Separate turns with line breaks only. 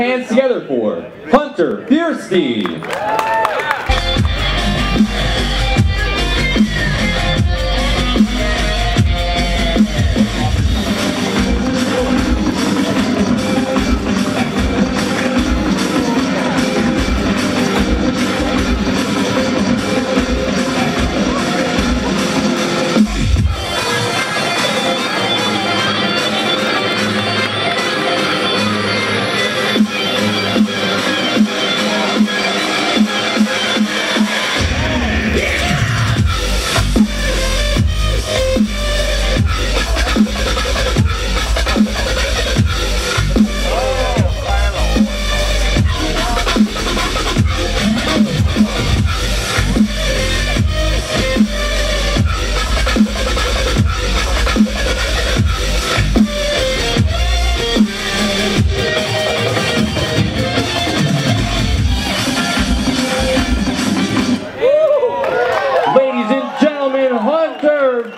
Hands together for Hunter Fiersteed. Spencer